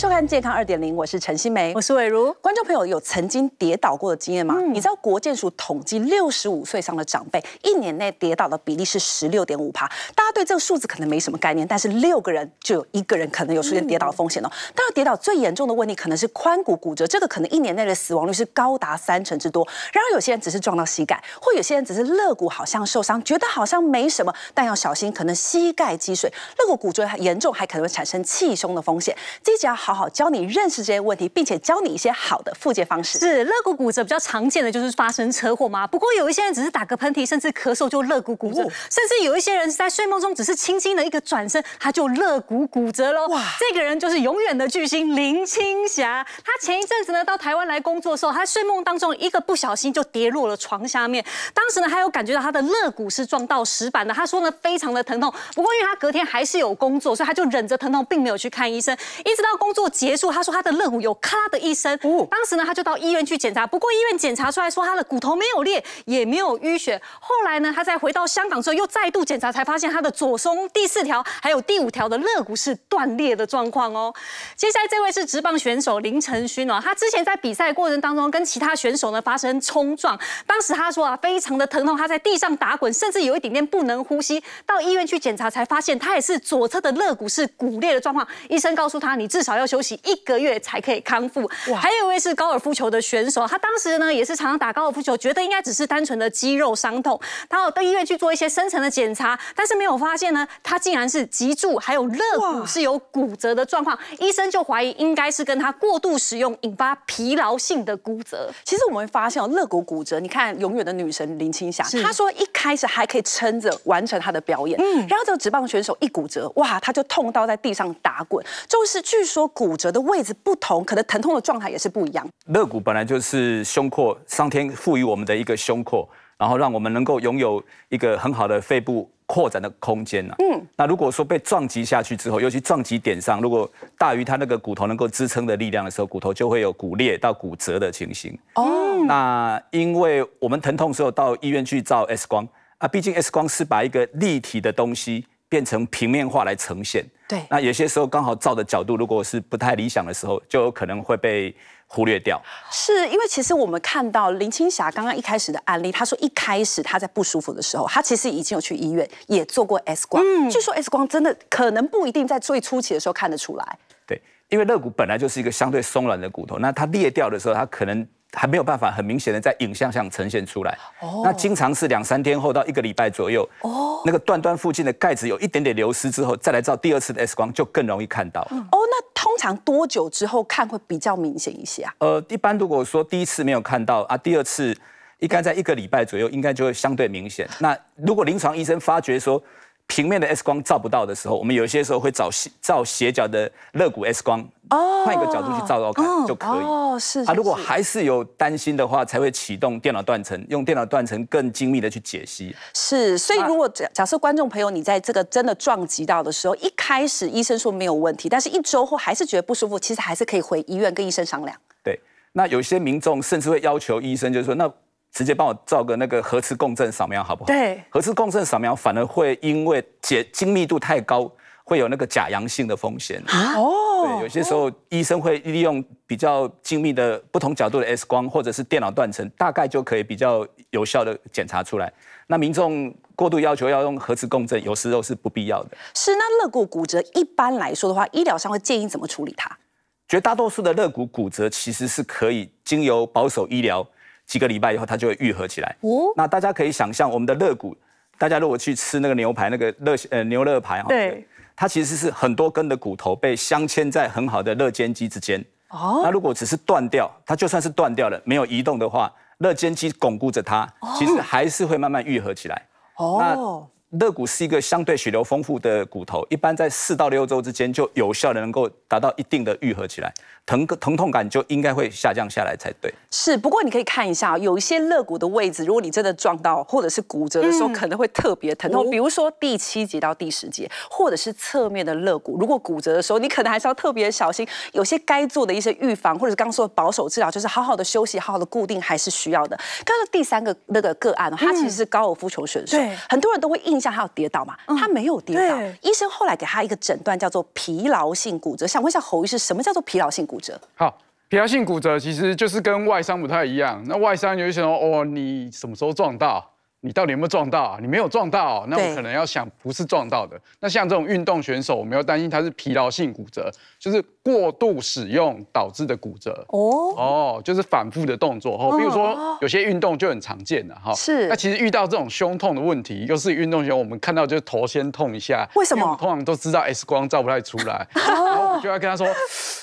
收看健康二点零，我是陈心梅，我是伟如。观众朋友有曾经跌倒过的经验吗？你知道国健署统计，六十五岁以上的长辈一年内跌倒的比例是十六点五趴。大家对这个数字可能没什么概念，但是六个人就有一个人可能有出现跌倒风险哦。当然，跌倒最严重的问题可能是髋骨骨折，这个可能一年内的死亡率是高达三成之多。然而，有些人只是撞到膝盖，或有些人只是肋骨好像受伤，觉得好像没什么，但要小心，可能膝盖积水，肋骨骨折严重，还可能会产生气胸的风险。这一集要好好好教你认识这些问题，并且教你一些好的复健方式。是肋骨骨折比较常见的就是发生车祸嘛？不过有一些人只是打个喷嚏，甚至咳嗽就肋骨骨折，甚至有一些人是在睡梦中只是轻轻的一个转身，他就肋骨骨折喽。哇，这个人就是永远的巨星林青霞。他前一阵子呢到台湾来工作的时候，他睡梦当中一个不小心就跌落了床下面，当时呢还有感觉到他的肋骨是撞到石板的。他说呢非常的疼痛，不过因为他隔天还是有工作，所以他就忍着疼痛，并没有去看医生，一直到工作结束，他说他的肋骨有咔啦的一声。哦，当时呢他就到医院去检查，不过医院检查出来说他的骨头没有裂，也没有淤血。后来呢他再回到香港之后又再度检查，才发现他的左松第四条还有第五条的肋骨是断裂的状况哦。接下来这位是直棒选手林承勋哦，他之前在比赛过程当中跟其他选手呢发生冲撞，当时他说啊非常的疼痛，他在地上打滚，甚至有一点点不能呼吸。到医院去检查才发现他也是左侧的肋骨是骨裂的状况，医生告诉他你至少要休息一个月才可以康复。还有一位是高尔夫球的选手，他当时呢也是常常打高尔夫球，觉得应该只是单纯的肌肉伤痛，他到医院去做一些深层的检查，但是没有发现呢，他竟然是脊柱还有肋骨是有骨折的状况，医生就怀疑应该是跟他过度使用引发疲劳性的骨折。其实我们会发现哦，肋骨骨折，你看永远的女神林青霞，她说一开始还可以撑着完成她的表演，嗯，然后这个直棒选手一骨折，哇，他就痛到在地上打滚，就是据说骨折的位置不同，可能疼痛的状态也是不一样。肋骨本来就是胸廓，上天赋予我们的一个胸廓，然后让我们能够拥有一个很好的肺部扩展的空间呢。嗯，那如果说被撞击下去之后，尤其撞击点上，如果大于它那个骨头能够支撑的力量的时候，骨头就会有骨裂到骨折的情形。哦，那因为我们疼痛时候到医院去照 X 光啊，毕竟 X 光是把一个立体的东西变成平面化来呈现。对，那有些时候刚好照的角度如果是不太理想的时候，就有可能会被忽略掉。是因为其实我们看到林青霞刚刚一开始的案例，她说一开始她在不舒服的时候，她其实已经有去医院也做过 X 光。嗯，据说 X 光真的可能不一定在最初期的时候看得出来。对，因为肋骨本来就是一个相对松软的骨头，那它裂掉的时候，它可能还没有办法很明显的在影像上呈现出来。哦，那经常是两三天后到一个礼拜左右。哦，那个断端附近的钙质有一点点流失之后，再来照第二次的 X 光就更容易看到。哦，那通常多久之后看会比较明显一些啊？呃，一般如果说第一次没有看到啊，第二次应该在一个礼拜左右，应该就会相对明显。那如果临床医生发觉说平面的 X 光照不到的时候，我们有些时候会找斜照斜角的肋骨 X 光，哦，换一个角度去照照看就可以。哦，是。啊，如果还是有担心的话，才会启动电脑断层，用电脑断层更精密的去解析。是，所以如果假假设观众朋友你在这个真的撞击到的时候，一开始医生说没有问题，但是一周后还是觉得不舒服，其实还是可以回医院跟医生商量。对，那有些民众甚至会要求医生，就是说那。直接帮我照个那个核磁共振扫描好不好？对，核磁共振扫描反而会因为解精密度太高，会有那个假阳性的风险。哦，对，有些时候医生会利用比较精密的不同角度的 X 光或者是电脑断层，大概就可以比较有效的检查出来。那民众过度要求要用核磁共振，有时候是不必要的。是，那肋骨骨折一般来说的话，医疗上会建议怎么处理它？绝大多数的肋骨骨折其实是可以经由保守医疗。几个礼拜以后，它就会愈合起来。哦，那大家可以想象，我们的肋骨，大家如果去吃那个牛排，那个肋呃牛肋排哈，对，它其实是很多根的骨头被镶嵌在很好的肋间肌之间。哦，那如果只是断掉，它就算是断掉了，没有移动的话，肋间肌巩固着它，其实还是会慢慢愈合起来。哦。肋骨是一个相对血流丰富的骨头，一般在四到六周之间就有效的能够达到一定的愈合起来，疼疼痛感就应该会下降下来才对。是，不过你可以看一下，有一些肋骨的位置，如果你真的撞到或者是骨折的时候，可能会特别疼痛。比如说第七节到第十节，或者是侧面的肋骨，如果骨折的时候，你可能还是要特别小心。有些该做的一些预防，或者是刚刚说的保守治疗，就是好好的休息，好好的固定，还是需要的。刚刚第三个那个个案，他其实是高尔夫球选手，对，很多人都会印。印象他有跌倒嘛？他没有跌倒。医生后来给他一个诊断叫做疲劳性骨折。想问一下侯医师，什么叫做疲劳性骨折？好，疲劳性骨折其实就是跟外伤不太一样。那外伤有一些说，哦，你什么时候撞到？你到底有没有撞到啊？你没有撞到，那我可能要想不是撞到的。那像这种运动选手，我们要担心他是疲劳性骨折，就是过度使用导致的骨折。哦哦，就是反复的动作。哦，比如说有些运动就很常见的哈。是。那其实遇到这种胸痛的问题，又是运动员，我们看到就头先痛一下。为什么？通常都知道 X 光照不太出来，然后就要跟他说，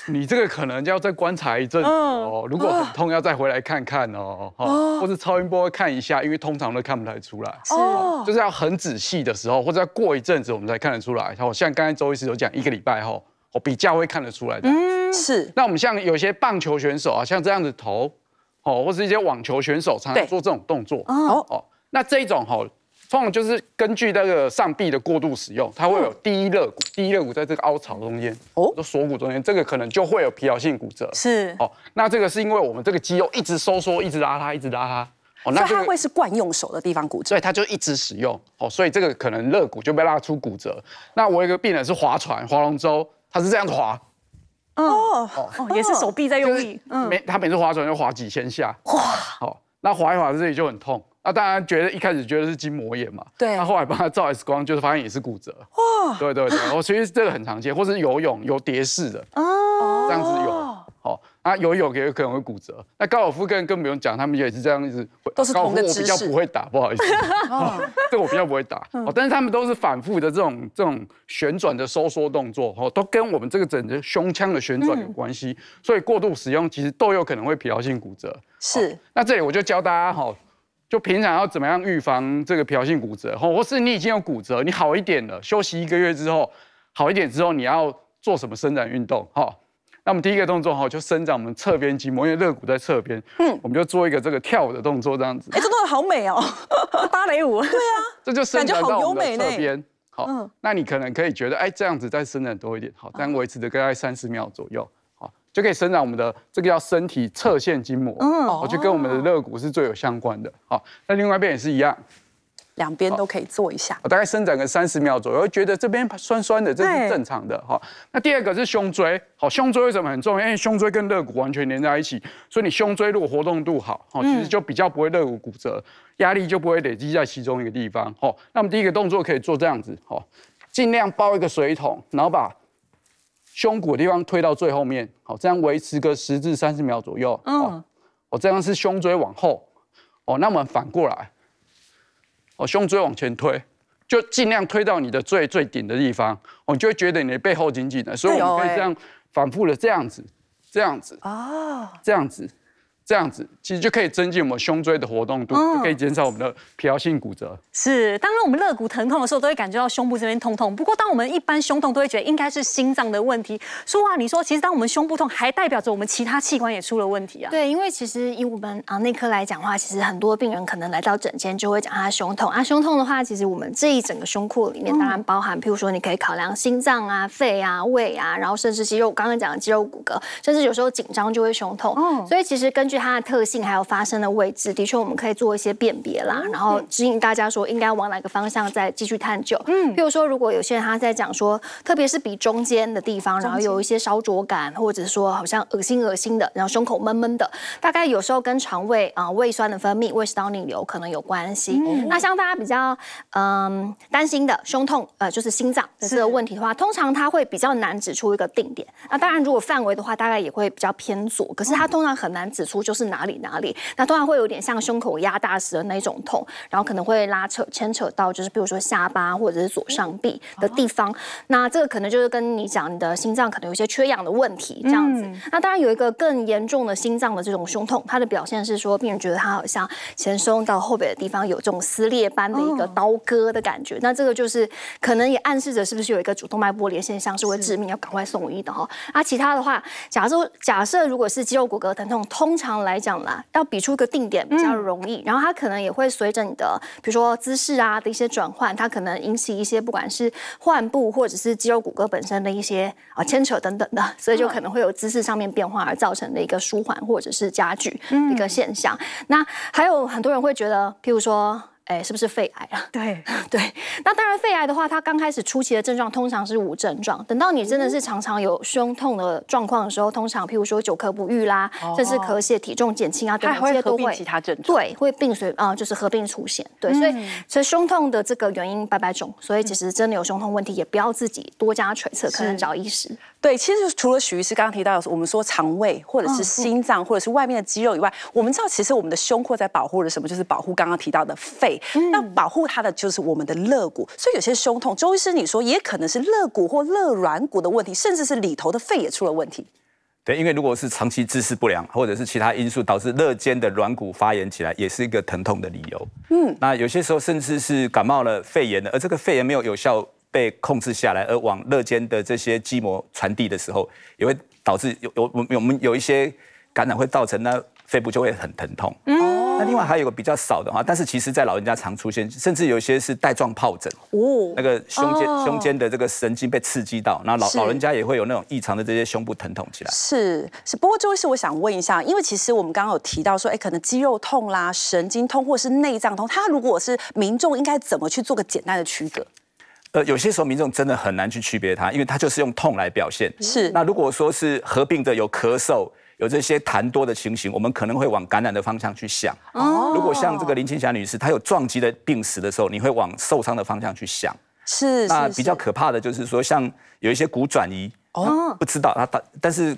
你这个可能要再观察一阵子哦。如果很痛，要再回来看看哦。哦。或者超音波看一下，因为通常都看不太出来。哦，就是要很仔细的时候，或者要过一阵子，我们才看得出来。然后像刚才周医师有讲，一个礼拜后，我比较会看得出来的。嗯，是。那我们像有些棒球选手啊，像这样子投，哦，或是一些网球选手，常常做这种动作。哦哦，那这一种哈，通常就是根据那个上臂的过度使用，它会有第一肋骨，第一肋骨在这个凹槽中间，哦，就锁骨中间，这个可能就会有疲劳性骨折。是。哦，那这个是因为我们这个肌肉一直收缩，一直拉它，一直拉它。哦，那它会是惯用手的地方骨折，所以它就一直使用。哦，所以这个可能肋骨就被拉出骨折。那我有一个病人是划船，划龙舟，他是这样划，哦哦，也是手臂在用力，嗯，每他每次划船就划几千下，哇，好，那划一划这里就很痛，那当然觉得一开始觉得是筋膜炎嘛，对，那后来帮他照 X 光，就是发现也是骨折，哇，对对对，我其实这个很常见，或是游泳有蝶式的，哦，这样子有。好，啊，游泳也有可能会骨折。那高尔夫更更不用讲，他们也是这样子。都是同的我比较不会打，不好意思。这我比较不会打。哦，但是他们都是反复的这种这种旋转的收缩动作，哦，都跟我们这个整个胸腔的旋转有关系。所以过度使用其实都有可能会疲劳性骨折。是。那这里我就教大家，哈，就平常要怎么样预防这个疲劳性骨折，或或是你已经有骨折，你好一点了，休息一个月之后好一点之后，你要做什么伸展运动？哈。那么第一个动作哈，就伸展我们侧边筋膜，因为肋骨在侧边。嗯，我们就做一个这个跳舞的动作，这样子。哎，这动作好美哦，芭蕾舞。对啊，这就伸展到我们的侧边。好，那你可能可以觉得，哎，这样子再伸展多一点，好，这样维持的大概三十秒左右，好，就可以伸展我们的这个叫身体侧线筋膜。嗯，我就跟我们的肋骨是最有相关的。好，那另外一边也是一样。两边都可以做一下，我大概伸展个三十秒左右，觉得这边酸酸的，这是正常的哈。那第二个是胸椎，好，胸椎为什么很重要？因为胸椎跟肋骨完全连在一起，所以你胸椎如果活动度好，好，其实就比较不会肋骨骨折，压力就不会累积在其中一个地方。好，那么第一个动作可以做这样子，好，尽量包一个水桶，然后把胸骨的地方推到最后面，好，这样维持个十至三十秒左右。嗯，我这样是胸椎往后，哦，那我们反过来。哦，胸椎往前推，就尽量推到你的最最顶的地方，哦，你就会觉得你的背后紧紧的，所以我们可以这样反复的这样子，这样子，哦，这样子。这样子其实就可以增进我们胸椎的活动度，就可以减少我们的疲劳性骨折。是，当然我们肋骨疼痛的时候，都会感觉到胸部这边痛痛。不过，当我们一般胸痛，都会觉得应该是心脏的问题。说话，你说，其实当我们胸部痛，还代表着我们其他器官也出了问题啊。对，因为其实以我们啊内科来讲的话，其实很多病人可能来到诊间就会讲他胸痛啊。胸痛的话，其实我们这一整个胸廓里面，当然包含，譬如说你可以考量心脏啊、肺啊、胃啊，然后甚至肌肉，刚刚讲的肌肉骨骼，甚至有时候紧张就会胸痛。嗯，所以其实根据它的特性还有。发生的位置，的确我们可以做一些辨别啦，然后指引大家说应该往哪个方向再继续探究。嗯，譬如说，如果有些人他在讲说，特别是比中间的地方，然后有一些烧灼感，或者是说好像恶心恶心的，然后胸口闷闷的，大概有时候跟肠胃啊胃酸的分泌、胃食道逆流可能有关系。那像大家比较嗯担心的胸痛，呃，就是心脏的这个问题的话，通常它会比较难指出一个定点。那当然，如果范围的话，大概也会比较偏左，可是它通常很难指出就是哪里哪里。那通常会有点像胸口压大石的那种痛，然后可能会拉扯牵扯到就是比如说下巴或者是左上臂的地方。那这个可能就是跟你讲你的心脏可能有些缺氧的问题这样子。那当然有一个更严重的心脏的这种胸痛，它的表现是说病人觉得他好像前胸到后背的地方有这种撕裂般的一个刀割的感觉。那这个就是可能也暗示着是不是有一个主动脉剥离现象是会致命，要赶快送医的哈。啊，其他的话，假设假设如果是肌肉骨骼疼痛，通常来讲啦。要比出个定点比较容易，然后它可能也会随着你的，比如说姿势啊的一些转换，它可能引起一些不管是患部或者是肌肉骨骼本身的一些啊牵扯等等的，所以就可能会有姿势上面变化而造成的一个舒缓或者是加剧一个现象。那还有很多人会觉得，譬如说。哎，是不是肺癌啊？对 对。那当然，肺癌的话，它刚开始初期的症状通常是无症状，等到你真的是常常有胸痛的状况的时候，通常譬如说久咳不愈啦，甚至咳血、体重减轻啊，等这些都会其他症状，对，会并随啊，就是合并出现。对，所以其实胸痛的这个原因百百种，所以其实真的有胸痛问题，也不要自己多加揣测，可能找医师。对，其实除了许医师刚刚提到，我们说肠胃或者是心脏或者是外面的肌肉以外，我们知道其实我们的胸廓在保护着什么？就是保护刚刚提到的肺。那保护它的就是我们的肋骨。所以有些胸痛，周医师你说也可能是肋骨或肋软骨的问题，甚至是里头的肺也出了问题。对，因为如果是长期姿势不良，或者是其他因素导致肋间的软骨发炎起来，也是一个疼痛的理由。嗯，那有些时候甚至是感冒了肺炎了，而这个肺炎没有有效。被控制下来，而往肋间的这些肌膜传递的时候，也会导致有有我我们有一些感染，会造成呢肺部就会很疼痛。哦，那另外还有个比较少的话，但是其实在老人家常出现，甚至有一些是带状疱疹。哦，那个胸间胸肩的这个神经被刺激到，那老老人家也会有那种异常的这些胸部疼痛起来。是是，不过这位是我想问一下，因为其实我们刚刚有提到说，哎，可能肌肉痛啦、神经痛或是内脏痛，它如果是民众应该怎么去做个简单的区隔？呃，有些时候民众真的很难去区别它，因为它就是用痛来表现。是。那如果说是合并的有咳嗽、有这些痰多的情形，我们可能会往感染的方向去想。哦。如果像这个林青霞女士，她有撞击的病史的时候，你会往受伤的方向去想。是。那比较可怕的就是说，像有一些骨转移，哦，不知道她，但但是。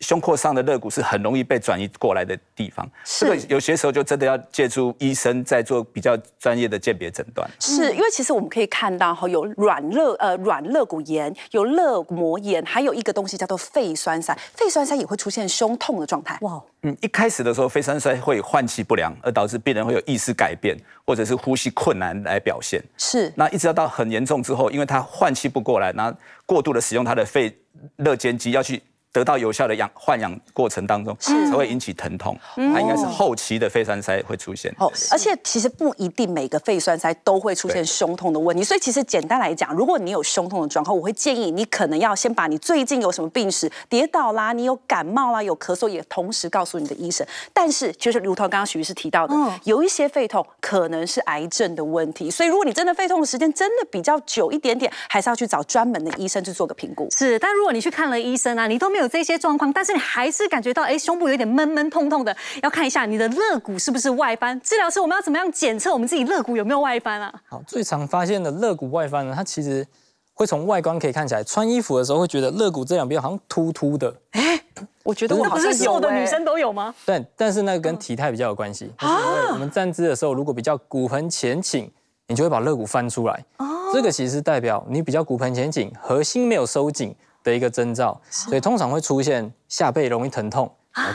胸廓上的肋骨是很容易被转移过来的地方，这个有些时候就真的要借助医生在做比较专业的鉴别诊断。是因为其实我们可以看到哈，有软肋呃软肋骨炎，有肋膜炎，还有一个东西叫做肺栓塞，肺栓塞也会出现胸痛的状态。哇，嗯，一开始的时候肺栓塞会换气不良，而导致病人会有意识改变或者是呼吸困难来表现。是，那一直要到很严重之后，因为他换气不过来，那过度的使用他的肺肋间肌要去。得到有效的氧换氧过程当中，才会引起疼痛。它应该是后期的肺栓塞会出现。哦，而且其实不一定每个肺栓塞都会出现胸痛的问题。所以其实简单来讲，如果你有胸痛的状况，我会建议你可能要先把你最近有什么病史、跌倒啦，你有感冒啦、有咳嗽，也同时告诉你的医生。但是就是如同刚刚徐医师提到的，有一些肺痛可能是癌症的问题。所以如果你真的肺痛的时间真的比较久一点点，还是要去找专门的医生去做个评估。是，但如果你去看了医生啊，你都没有。这些状况，但是你还是感觉到哎，胸部有点闷闷痛痛的，要看一下你的肋骨是不是外翻。治疗师，我们要怎么样检测我们自己肋骨有没有外翻啊？好，最常发现的肋骨外翻呢，它其实会从外观可以看起来，穿衣服的时候会觉得肋骨这两边好像凸凸的。哎，我觉得我好像瘦的女生都有吗？对，但是那个跟体态比较有关系。啊，我们站姿的时候，如果比较骨盆前倾，你就会把肋骨翻出来。哦，这个其实代表你比较骨盆前倾，核心没有收紧。的一个征兆，所以通常会出现下背容易疼痛，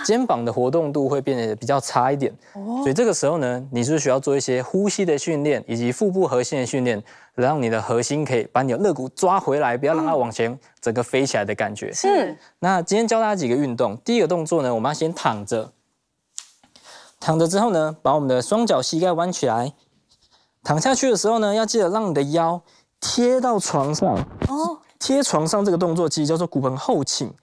肩膀的活动度会变得比较差一点。所以这个时候呢，你是需要做一些呼吸的训练，以及腹部核心的训练，让你的核心可以把你的肋骨抓回来，不要让它往前整个飞起来的感觉。是。那今天教大家几个运动，第一个动作呢，我们要先躺着，躺着之后呢，把我们的双脚膝盖弯起来，躺下去的时候呢，要记得让你的腰贴到床上。哦。贴床上这个动作其实叫做骨盆后倾。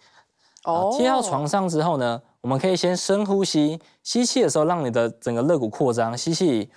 哦。贴到床上之后呢，我们可以先深呼吸，吸气的时候让你的整个肋骨扩张，吸气。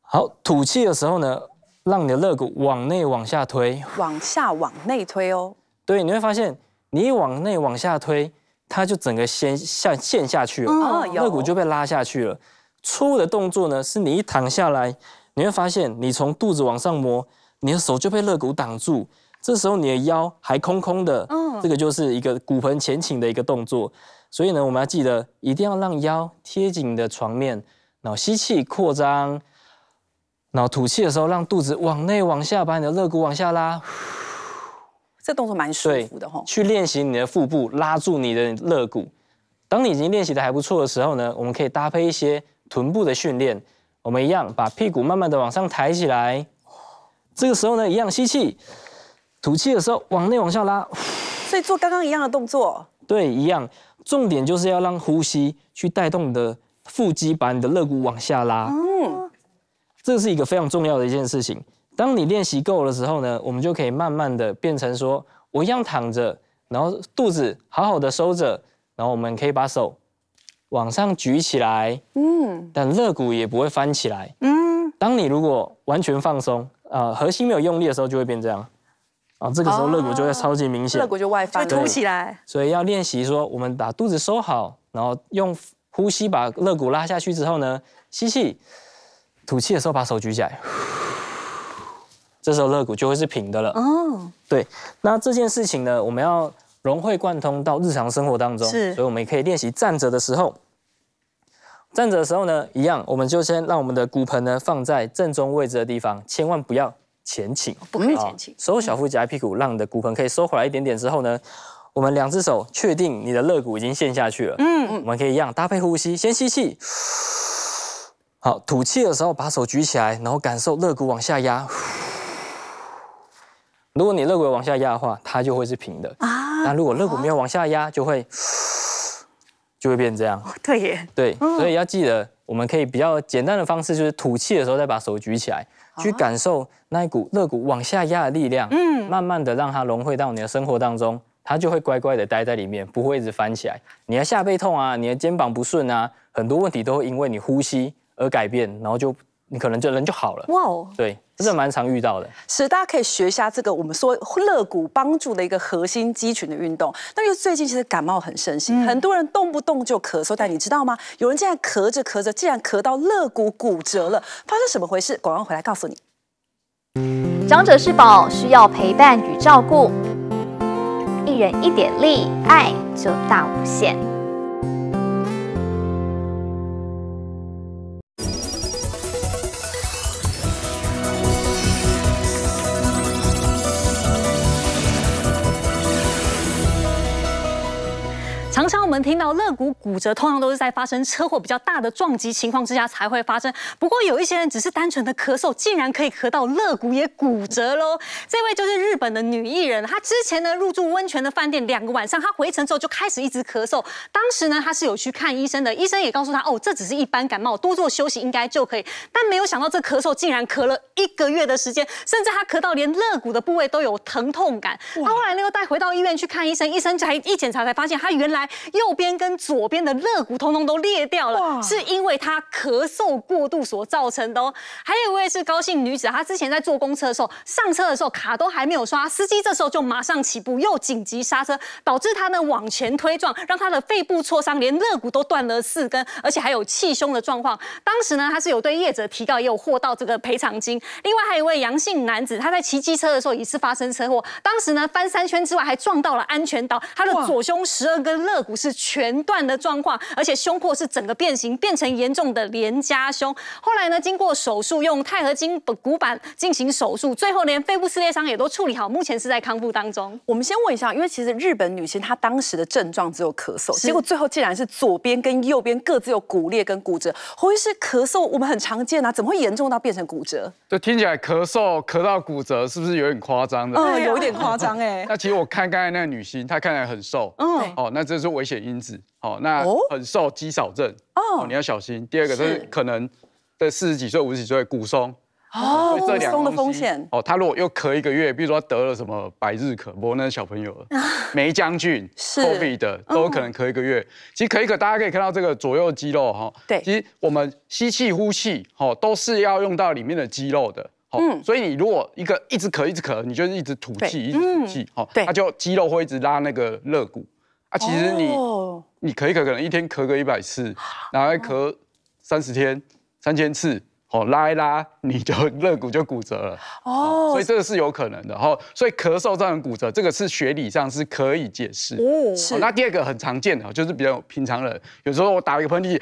好，吐气的时候呢，让你的肋骨往内往下推。往下往内推哦。对，你会发现你一往内往下推，它就整个先下陷下去了，哦，肋骨就被拉下去了。错误的动作呢，是你一躺下来，你会发现你从肚子往上摸。你的手就被肋骨挡住，这时候你的腰还空空的，嗯，这个就是一个骨盆前倾的一个动作。所以呢，我们要记得一定要让腰贴紧你的床面，然后吸气扩张，然后吐气的时候让肚子往内往下，把你的肋骨往下拉。这动作蛮舒服的哈。去练习你的腹部拉住你的肋骨。当你已经练习的还不错的时候呢，我们可以搭配一些臀部的训练。我们一样把屁股慢慢的往上抬起来。这个时候呢，一样吸气，吐气的时候往内往下拉，所以做刚刚一样的动作。对，一样。重点就是要让呼吸去带动你的腹肌，把你的肋骨往下拉。嗯，这是一个非常重要的一件事情。当你练习够的时候呢，我们就可以慢慢的变成说，我一样躺着，然后肚子好好的收着，然后我们可以把手往上举起来，嗯，但肋骨也不会翻起来，嗯。当你如果完全放松，呃，核心没有用力的时候，就会变这样，啊，这个时候肋骨就会超级明显，肋骨就外翻，凸起来。所以要练习说，我们把肚子收好，然后用呼吸把肋骨拉下去之后呢，吸气，吐气的时候把手举起来，这时候肋骨就会是平的了。哦，对。那这件事情呢，我们要。融会贯通到日常生活当中，是，所以我们也可以练习站着的时候。站着的时候呢，一样，我们就先让我们的骨盆呢放在正中位置的地方，千万不要前倾，不可以前倾。收小腹夹屁股，让你的骨盆可以收回来一点点之后呢，我们两只手确定你的肋骨已经陷下去了。嗯嗯，我们可以一样搭配呼吸，先吸气，好，吐气的时候把手举起来，然后感受肋骨往下压。如果你肋骨往下压的话，它就会是平的啊。那如果肋骨没有往下压，就会就会变这样。对耶。对，所以要记得，我们可以比较简单的方式，就是吐气的时候再把手举起来，去感受那一股肋骨往下压的力量。嗯。慢慢的让它融汇到你的生活当中，它就会乖乖的待在里面，不会一直翻起来。你的下背痛啊，你的肩膀不顺啊，很多问题都会因为你呼吸而改变，然后就。你可能就人就好了。哇哦，对，这是蛮常遇到的。是，大家可以学一下这个我们说肋骨帮助的一个核心肌群的运动。那因为最近其实感冒很盛行，很多人动不动就咳嗽，但你知道吗？有人竟然咳着咳着，竟然咳到肋骨骨折了，发生什么回事？广告回来告诉你。长者是宝，需要陪伴与照顾，一人一点力，爱就大无限。们听到肋骨骨折，通常都是在发生车祸比较大的撞击情况之下才会发生。不过有一些人只是单纯的咳嗽，竟然可以咳到肋骨也骨折喽。这位就是日本的女艺人，她之前呢入住温泉的饭店两个晚上，她回程之后就开始一直咳嗽。当时呢她是有去看医生的，医生也告诉她哦，这只是一般感冒，多做休息应该就可以。但没有想到这咳嗽竟然咳了一个月的时间，甚至她咳到连肋骨的部位都有疼痛感。她后来呢又带回到医院去看医生，医生才一检查才发现她原来又。右边跟左边的肋骨通通都裂掉了，是因为他咳嗽过度所造成的哦。还有一位是高姓女子，她之前在坐公车的时候，上车的时候卡都还没有刷，司机这时候就马上起步又紧急刹车，导致她呢往前推撞，让她的肺部挫伤，连肋骨都断了四根，而且还有气胸的状况。当时呢，她是有对业者提告，也有获到这个赔偿金。另外还有一位杨姓男子，他在骑机车的时候也是发生车祸，当时呢翻三圈之外还撞到了安全岛，他的左胸十二根肋骨。是全断的状况，而且胸廓是整个变形，变成严重的连夹胸。后来呢，经过手术，用钛合金骨板进行手术，最后连肺部撕裂伤也都处理好，目前是在康复当中。我们先问一下，因为其实日本女性她当时的症状只有咳嗽，结果最后竟然是左边跟右边各自有骨裂跟骨折。或许是咳嗽，我们很常见啊，怎么会严重到变成骨折？就听起来咳嗽咳到骨折，是不是有点夸张的？嗯，有一点夸张哎。那其实我看刚才那个女星，她看起来很瘦，嗯，哦，那这是危险因子，好，那很受，肌少症，哦，你要小心。第二个就是可能在四十几岁、五十几岁骨松，哦，这两个风险，哦，他如果又咳一个月，比如说得了什么百日咳，不过那是小朋友了，梅将军、COVID 的都有可能咳一个月。其实咳一咳，大家可以看到这个左右肌肉，哈，对，其实我们吸气、呼气，哈，都是要用到里面的肌肉的，嗯，所以你如果一个一直咳、一直咳，你就是一直吐气、一直吐气，哈，对，它就肌肉会一直拉那个肋骨。啊，其实你你咳一咳，可能一天咳个一百次，然后咳三十天三千次，哦，拉一拉，你就肋骨就骨折了。哦，所以这个是有可能的。哈，所以咳嗽造成骨折，这个是学理上是可以解释。哦，是。那第二个很常见的，就是比较平常人，有时候我打一个喷嚏，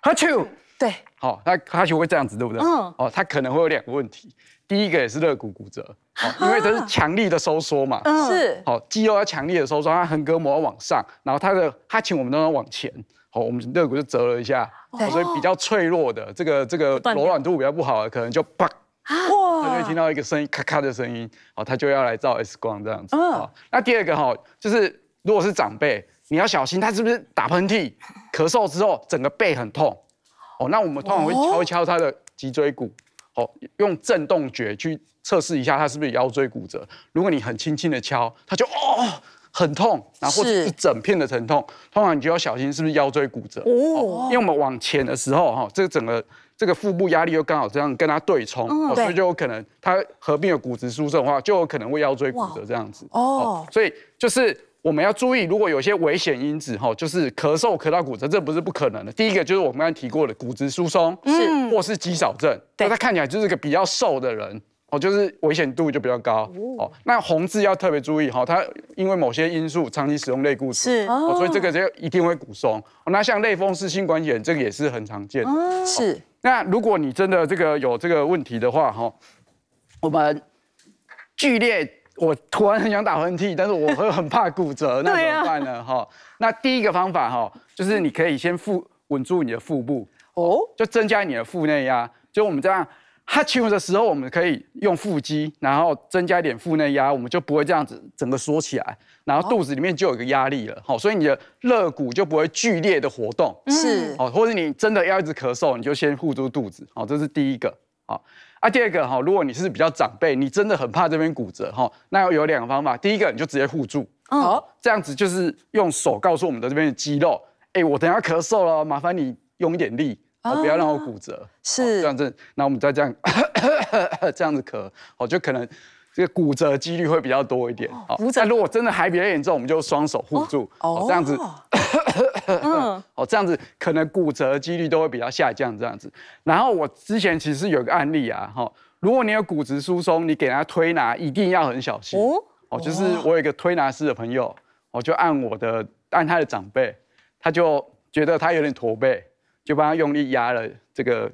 哈啾，对，好，那哈啾会这样子，对不对？嗯。哦，他可能会有两个问题。第一个也是肋骨骨折，因为它是强力的收缩嘛，是，好肌肉要强力的收缩，它横膈膜要往上，然后它的它请我们都要往前，好，我们肋骨就折了一下，所以比较脆弱的，这个这个柔软度比较不好的，可能就啪，哇，就会听到一个声音咔咔的声音，好，他就要来照 X 光这样子，嗯，那第二个哈，就是如果是长辈，你要小心他是不是打喷嚏、咳嗽之后整个背很痛，哦，那我们通常会敲一敲他的脊椎骨。哦，用震动觉去测试一下，它是不是腰椎骨折。如果你很轻轻的敲，它就哦，很痛，然后或者一整片的疼痛，通常你就要小心是不是腰椎骨折哦。因为我们往前的时候哈，这个整个这个腹部压力又刚好这样跟它对冲，所以就有可能它合并有骨质疏松的话，就有可能会腰椎骨折这样子哦。所以就是我们要注意，如果有些危险因子哈，就是咳嗽咳到骨折，这不是不可能的。第一个就是我们刚才提过的骨质疏松，是或是肌少症，对，他看起来就是个比较瘦的人。哦，就是危险度就比较高哦。那红字要特别注意哈，它因为某些因素长期使用类固醇，是哦，所以这个就一定会骨松。那像类风湿性关节炎，这个也是很常见的。是。那如果你真的这个有这个问题的话哈，我们剧烈，我突然很想打喷嚏，但是我会很怕骨折，那怎么办呢？哈，那第一个方法哈，就是你可以先腹稳住你的腹部哦，就增加你的腹内压，就我们这样。哈气的时候，我们可以用腹肌，然后增加一点腹内压，我们就不会这样子整个缩起来，然后肚子里面就有一个压力了，好，所以你的肋骨就不会剧烈的活动，是，哦，或者你真的要一直咳嗽，你就先护住肚子，好，这是第一个，好，啊，第二个哈，如果你是比较长辈，你真的很怕这边骨折哈，那有两个方法，第一个你就直接护住，好，这样子就是用手告诉我们的这边的肌肉，哎，我等下咳嗽了，麻烦你用一点力。哦，不要让我骨折，是这样子。那我们再这样 这样子咳，哦，就可能这个骨折几率会比较多一点。哦，那如果真的还比较严重，我们就双手护住，哦，这样子，嗯，哦，这样子可能骨折几率都会比较下降。这样子。然后我之前其实有个案例啊，哈，如果你有骨质疏松，你给他推拿一定要很小心。哦，哦，就是我有一个推拿师的朋友，我就按我的按他的长辈，他就觉得他有点驼背。就帮他用力压了这个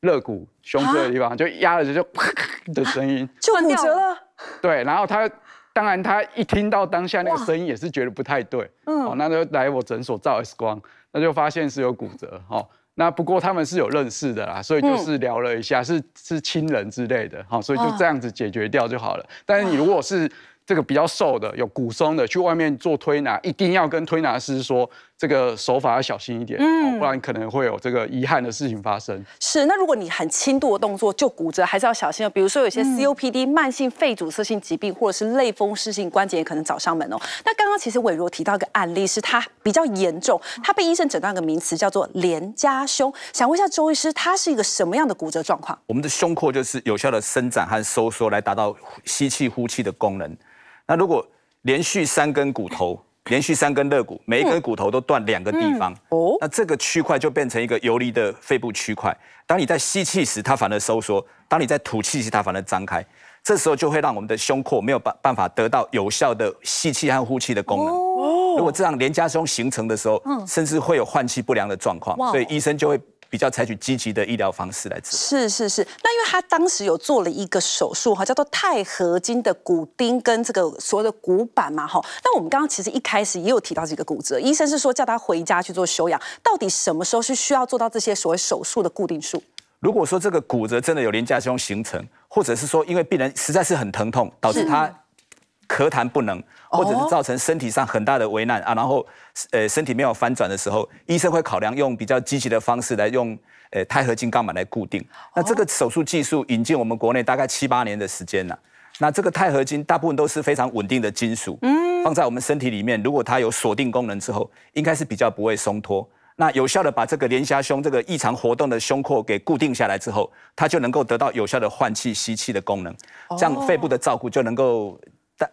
肋骨胸椎的地方，就压了就就啪的声音，就骨折了。对，然后他当然他一听到当下那个声音也是觉得不太对，哦，那就来我诊所照 X 光，那就发现是有骨折。哦，那不过他们是有认识的啦，所以就是聊了一下，是是亲人之类的，好，所以就这样子解决掉就好了。但是你如果是这个比较瘦的、有骨松的，去外面做推拿，一定要跟推拿师说，这个手法要小心一点，嗯，不然可能会有这个遗憾的事情发生。是，那如果你很轻度的动作就骨折，还是要小心哦。比如说有些 COPD 慢性肺阻塞性疾病，或者是类风湿性关节炎可能找上门哦。那刚刚其实伟若提到一个案例，是他比较严重，他被医生诊断一个名词叫做连加胸。想问一下周医师，他是一个什么样的骨折状况？我们的胸廓就是有效的伸展和收缩，来达到吸气呼气的功能。那如果连续三根骨头，连续三根肋骨，每一根骨头都断两个地方，哦，那这个区块就变成一个游离的肺部区块。当你在吸气时，它反而收缩；当你在吐气时，它反而张开。这时候就会让我们的胸廓没有办办法得到有效的吸气和呼气的功能。哦，如果这样连加胸形成的时候，甚至会有换气不良的状况。所以医生就会。比较采取积极的医疗方式来治疗。是是是，那因为他当时有做了一个手术哈，叫做钛合金的骨钉跟这个所谓的骨板嘛哈。那我们刚刚其实一开始也有提到这个骨折，医生是说叫他回家去做休养。到底什么时候是需要做到这些所谓手术的固定术？如果说这个骨折真的有连架胸形成，或者是说因为病人实在是很疼痛，导致他。咳痰不能，或者是造成身体上很大的危难啊，然后呃身体没有翻转的时候，医生会考量用比较积极的方式来用呃钛合金钢板来固定。那这个手术技术引进我们国内大概七八年的时间了。那这个钛合金大部分都是非常稳定的金属，嗯，放在我们身体里面，如果它有锁定功能之后，应该是比较不会松脱。那有效的把这个连虾胸这个异常活动的胸廓给固定下来之后，它就能够得到有效的换气吸气的功能，这样肺部的照顾就能够。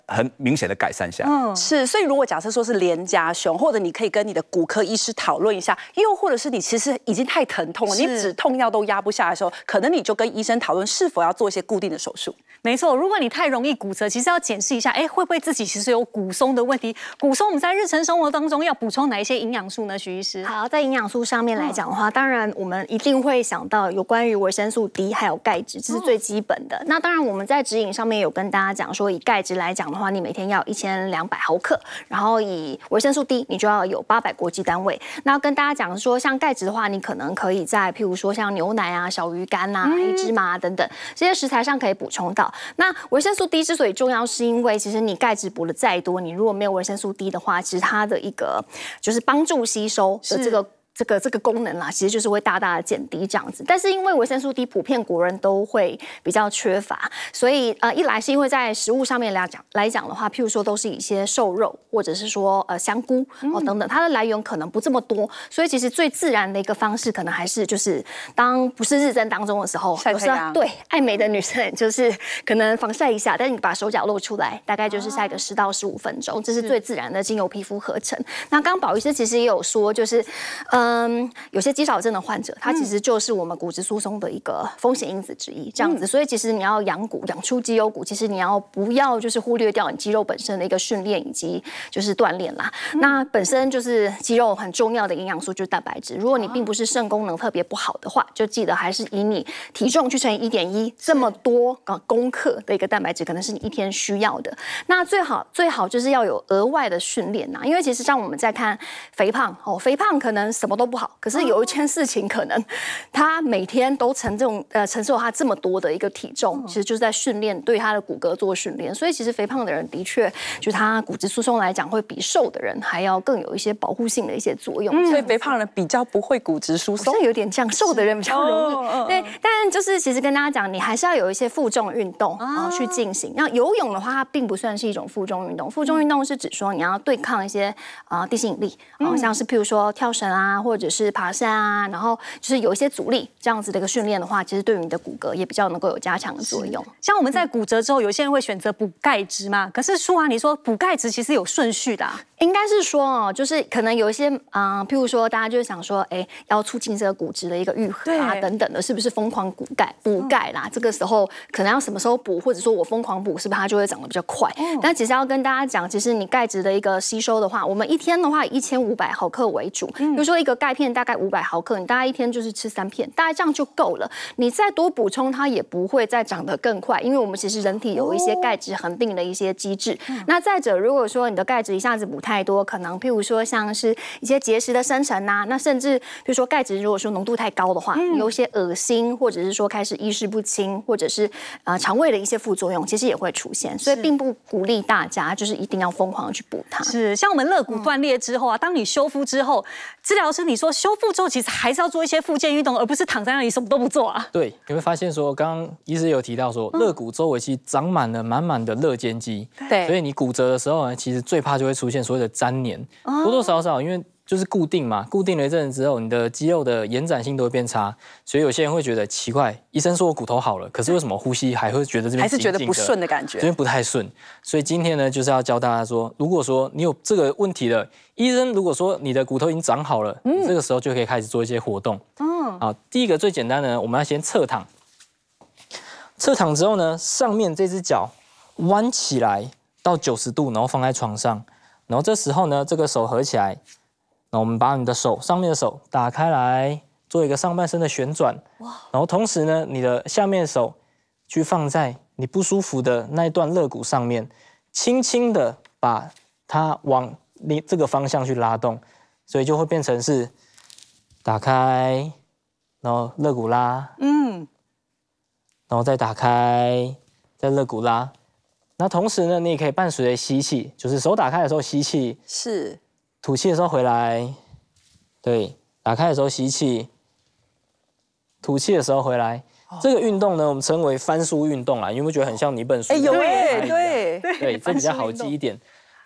但很明显的改善下，嗯，是，所以如果假设说是连加胸，或者你可以跟你的骨科医师讨论一下，又或者是你其实已经太疼痛了，你止痛药都压不下的时候，可能你就跟医生讨论是否要做一些固定的手术。没错，如果你太容易骨折，其实要检视一下，哎，会不会自己其实有骨松的问题？骨松我们在日常生活当中要补充哪一些营养素呢？徐医师，好，在营养素上面来讲的话，当然我们一定会想到有关于维生素 D 还有钙质，这是最基本的。那当然我们在指引上面有跟大家讲说，以钙质来讲的话，你每天要一千两百毫克，然后以维生素 D 你就要有八百国际单位。那跟大家讲说，像钙质的话，你可能可以在譬如说像牛奶啊、小鱼干呐、黑芝麻等等这些食材上可以补充到。那维生素 D 之所以重要，是因为其实你钙质补的再多，你如果没有维生素 D 的话，其实它的一个就是帮助吸收的这个。这个这个功能啦，其实就是会大大的减低这样子。但是因为维生素 D 普遍国人都会比较缺乏，所以呃一来是因为在食物上面来讲来讲的话，譬如说都是一些瘦肉或者是说呃香菇哦等等，它的来源可能不这么多，所以其实最自然的一个方式可能还是就是当不是日正当中的时候，晒太阳。对，爱美的女生就是可能防晒一下，但是你把手脚露出来，大概就是晒个十到十五分钟，这是最自然的精油皮肤合成。那刚刚宝医师其实也有说，就是呃。嗯，有些肌少症的患者，他其实就是我们骨质疏松的一个风险因子之一，这样子。所以其实你要养骨，养出肌优骨，其实你要不要就是忽略掉你肌肉本身的一个训练以及就是锻炼啦。那本身就是肌肉很重要的营养素就是蛋白质。如果你并不是肾功能特别不好的话，就记得还是以你体重去乘以一点一，这么多啊功课的一个蛋白质，可能是你一天需要的。那最好最好就是要有额外的训练呐，因为其实像我们在看肥胖哦，肥胖可能什么。都不好，可是有一件事情，可能他每天都承重呃承受他这么多的一个体重，其实就是在训练对他的骨骼做训练。所以其实肥胖的人的确，就他骨质疏松来讲，会比瘦的人还要更有一些保护性的一些作用。所以肥胖人比较不会骨质疏松，有点这样，瘦的人比较容易。对，但就是其实跟大家讲，你还是要有一些负重运动啊去进行。那游泳的话，它并不算是一种负重运动。负重运动是指说你要对抗一些啊地心引力，啊像是譬如说跳绳啊。或者是爬山啊，然后就是有一些阻力这样子的一个训练的话，其实对于你的骨骼也比较能够有加强的作用。像我们在骨折之后，有些人会选择补钙质嘛，可是舒华，你说补钙质其实有顺序的，应该是说哦，就是可能有一些啊，譬如说大家就是想说，哎，要促进这个骨质的一个愈合啊等等的，是不是疯狂补钙补钙啦？这个时候可能要什么时候补，或者说我疯狂补，是不是它就会长得比较快？但其实要跟大家讲，其实你钙质的一个吸收的话，我们一天的话以一千五百毫克为主，比如说一个钙片大概五百毫克，你大概一天就是吃三片，大概这样就够了。你再多补充，它也不会再长得更快，因为我们其实人体有一些钙质恒定的一些机制。那再者，如果说你的钙质一下子补太多，可能譬如说像是一些结石的生成呐，那甚至比如说钙质如果说浓度太高的话，有一些恶心，或者是说开始意识不清，或者是呃肠胃的一些副作用，其实也会出现。所以并不鼓励大家就是一定要疯狂的去补它。是像我们肋骨断裂之后啊，当你修复之后，治疗师你说修复之后。其实还是要做一些复健运动，而不是躺在那里什么都不做啊。对，你会发现说，刚刚医师有提到说，肋骨周围其实长满了满满的肋间肌，对，所以你骨折的时候呢，其实最怕就会出现所谓的粘连，多多少少因为。就是固定嘛，固定了一阵子之后，你的肌肉的延展性都会变差，所以有些人会觉得奇怪，医生说我骨头好了，可是为什么呼吸还会觉得这边还是觉得不顺的感觉，这边不太顺。所以今天呢，就是要教大家说，如果说你有这个问题的，医生如果说你的骨头已经长好了，嗯这个时候就可以开始做一些活动。嗯，好，第一个最简单的，我们要先侧躺，侧躺之后呢，上面这只脚弯起来到九十度，然后放在床上，然后这时候呢，这个手合起来。那我们把你的手上面的手打开来，做一个上半身的旋转。哇！然后同时呢，你的下面手去放在你不舒服的那一段肋骨上面，轻轻的把它往你这个方向去拉动，所以就会变成是打开，然后肋骨拉，嗯，然后再打开，再肋骨拉。那同时呢，你也可以伴随着吸气，就是手打开的时候吸气，是。吐气的时候回来，对，打开的时候吸气，吐气的时候回来。这个运动呢，我们称为翻书运动啦，因为觉得很像你本书。哎，有哎，对对，这比较好记一点。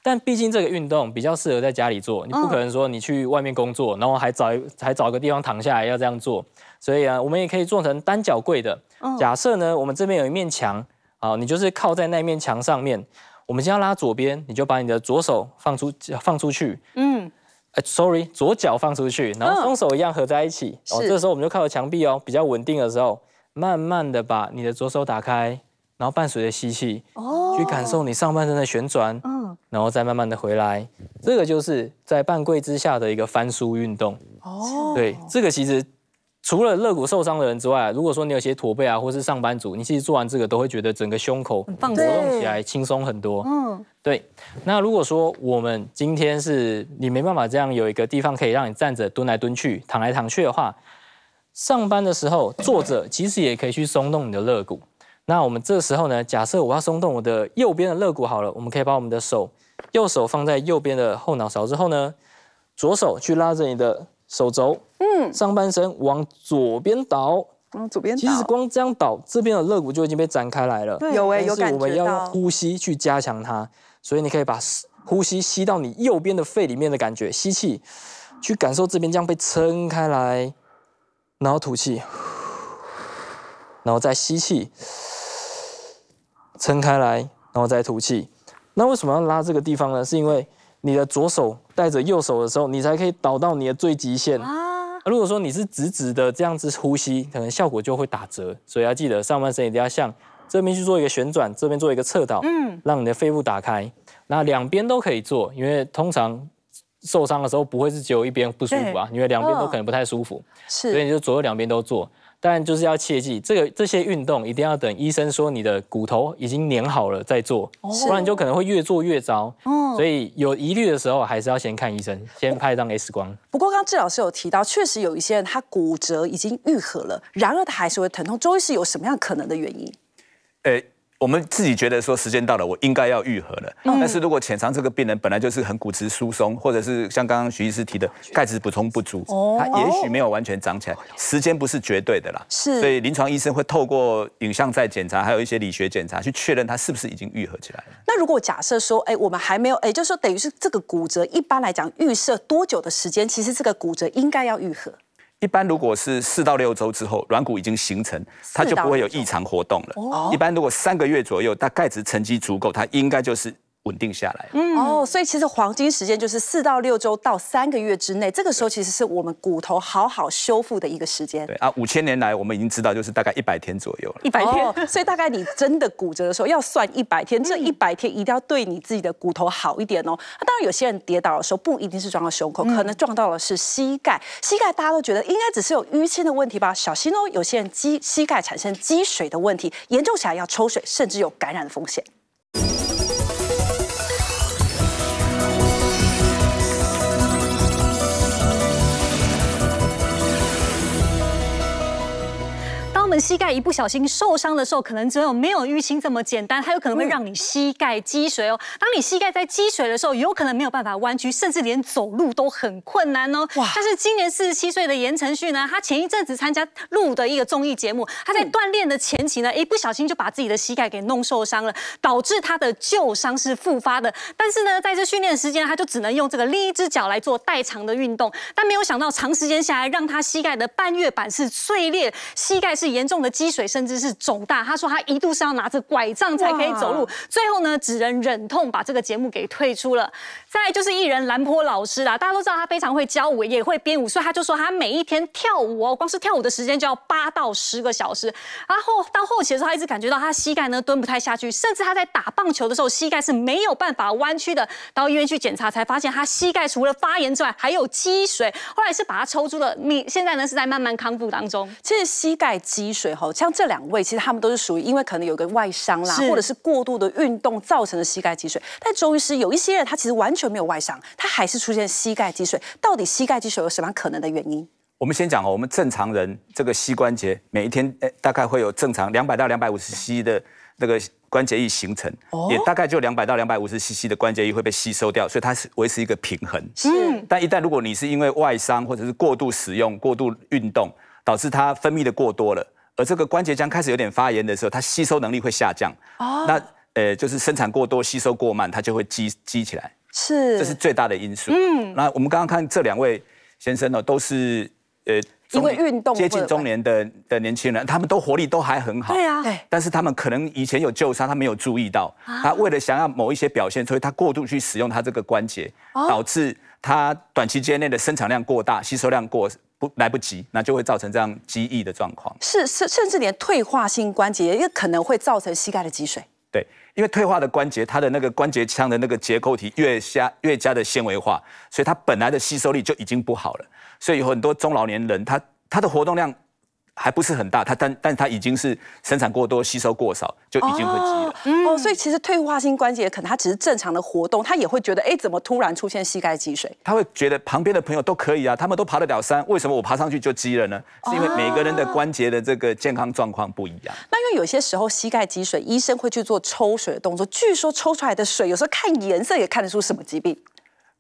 但毕竟这个运动比较适合在家里做，你不可能说你去外面工作，然后还找还找个地方躺下来要这样做。所以啊，我们也可以做成单脚跪的。假设呢，我们这边有一面墙，啊，你就是靠在那面墙上面。我们先要拉左边，你就把你的左手放出放出去，嗯，哎，sorry，左脚放出去，然后双手一样合在一起。哦，这时候我们就靠着墙壁哦，比较稳定的时候，慢慢的把你的左手打开，然后伴随着吸气，哦，去感受你上半身的旋转，嗯，然后再慢慢的回来。这个就是在半跪之下的一个翻书运动。哦，对，这个其实。除了肋骨受伤的人之外，如果说你有些驼背啊，或是上班族，你其实做完这个都会觉得整个胸口活动起来轻松很多。嗯，对。那如果说我们今天是你没办法这样有一个地方可以让你站着蹲来蹲去、躺来躺去的话，上班的时候坐着其实也可以去松动你的肋骨。那我们这时候呢，假设我要松动我的右边的肋骨好了，我们可以把我们的手右手放在右边的后脑勺之后呢，左手去拉着你的手肘，嗯，上半身往左边倒，往左边倒。其实光这样倒，这边的肋骨就已经被展开来了。有哎，有感觉我们要用呼吸去加强它，所以你可以把呼吸吸到你右边的肺里面的感觉，吸气，去感受这边这样被撑开来，然后吐气，然后再吸气，撑开来，然后再吐气。那为什么要拉这个地方呢？是因为你的左手带着右手的时候，你才可以导到你的最极限啊。如果说你是直直的这样子呼吸，可能效果就会打折。所以要记得上半身一定要向这边去做一个旋转，这边做一个侧倒，嗯，让你的肺部打开。那两边都可以做，因为通常受伤的时候不会是只有一边不舒服啊，因为两边都可能不太舒服，是，所以你就左右两边都做。但就是要切记，这个这些运动一定要等医生说你的骨头已经粘好了再做，不然就可能会越做越糟。哦，所以有疑虑的时候还是要先看医生，先拍一张 X 光。不过刚刚志老师有提到，确实有一些人他骨折已经愈合了，然而他还是会疼痛。周医师有什么样可能的原因？呃。我们自己觉得说时间到了，我应该要愈合了。但是如果潜藏这个病人本来就是很骨质疏松，或者是像刚刚徐医师提的钙质补充不足，他也许没有完全长起来，时间不是绝对的啦。是，所以临床医生会透过影像再检查，还有一些理学检查去确认他是不是已经愈合起来了。那如果假设说，哎，我们还没有，哎，就是说等于是这个骨折一般来讲预设多久的时间，其实这个骨折应该要愈合。一般如果是四到六周之后，软骨已经形成，它就不会有异常活动了。一般如果三个月左右，它钙质沉积足够，它应该就是。稳定下来，嗯哦，所以其实黄金时间就是四到六周到三个月之内，这个时候其实是我们骨头好好修复的一个时间。对啊，五千年来我们已经知道，就是大概一百天左右了。一百天，所以大概你真的骨折的时候要算一百天，这一百天一定要对你自己的骨头好一点哦。那当然，有些人跌倒的时候不一定是撞到胸口，可能撞到了是膝盖。膝盖大家都觉得应该只是有淤青的问题吧？小心哦，有些人积膝盖产生积水的问题，严重起来要抽水，甚至有感染的风险。膝盖一不小心受伤的时候，可能只有没有淤青这么简单，它有可能会让你膝盖积水哦。当你膝盖在积水的时候，有可能没有办法弯曲，甚至连走路都很困难哦。哇！但是今年四十七岁的言承旭呢，他前一阵子参加录的一个综艺节目，他在锻炼的前期呢，一不小心就把自己的膝盖给弄受伤了，导致他的旧伤是复发的。但是呢，在这训练的时间，他就只能用这个另一只脚来做代偿的运动。但没有想到，长时间下来，让他膝盖的半月板是碎裂，膝盖是严。重的积水甚至是肿大，他说他一度是要拿着拐杖才可以走路，最后呢只能忍痛把这个节目给退出了。再就是艺人兰坡老师啦，大家都知道他非常会教舞，也会编舞，所以他就说他每一天跳舞哦，光是跳舞的时间就要八到十个小时。然后到后期的时候，他一直感觉到他膝盖呢蹲不太下去，甚至他在打棒球的时候膝盖是没有办法弯曲的。到医院去检查才发现他膝盖除了发炎之外还有积水，后来是把他抽出了。你现在呢是在慢慢康复当中。其实膝盖积水哈，像这两位，其实他们都是属于因为可能有个外伤啦，或者是过度的运动造成的膝盖积水。但周医师有一些人，他其实完全没有外伤，他还是出现膝盖积水。到底膝盖积水有什么可能的原因？我们先讲哦，我们正常人这个膝关节每一天诶大概会有正常两百到两百五十 cc 的那个关节液形成，也大概就两百到两百五十 cc 的关节液会被吸收掉，所以它是维持一个平衡。嗯，但一旦如果你是因为外伤或者是过度使用、过度运动，导致它分泌的过多了。而这个关节将开始有点发炎的时候，它吸收能力会下降。哦，那呃，就是生产过多，吸收过慢，它就会积积起来。是，这是最大的因素。嗯，那我们刚刚看这两位先生呢，都是呃，因为运动接近中年的的年轻人，他们都活力都还很好。对啊，但是他们可能以前有旧伤，他没有注意到。他为了想要某一些表现，所以他过度去使用他这个关节，导致他短期间内的生产量过大，吸收量过。不来不及，那就会造成这样积液的状况。是甚，甚至连退化性关节也可能会造成膝盖的积水。对，因为退化的关节，它的那个关节腔的那个结构体越加越加的纤维化，所以它本来的吸收力就已经不好了。所以有很多中老年人，他他的活动量。还不是很大，它但但它已经是生产过多、吸收过少，就已经会积了。哦，所以其实退化性关节可能它只是正常的活动，它也会觉得，哎，怎么突然出现膝盖积水？他会觉得旁边的朋友都可以啊，他们都爬得了山，为什么我爬上去就积了呢？是因为每个人的关节的这个健康状况不一样。那因为有些时候膝盖积水，医生会去做抽水的动作，据说抽出来的水有时候看颜色也看得出什么疾病。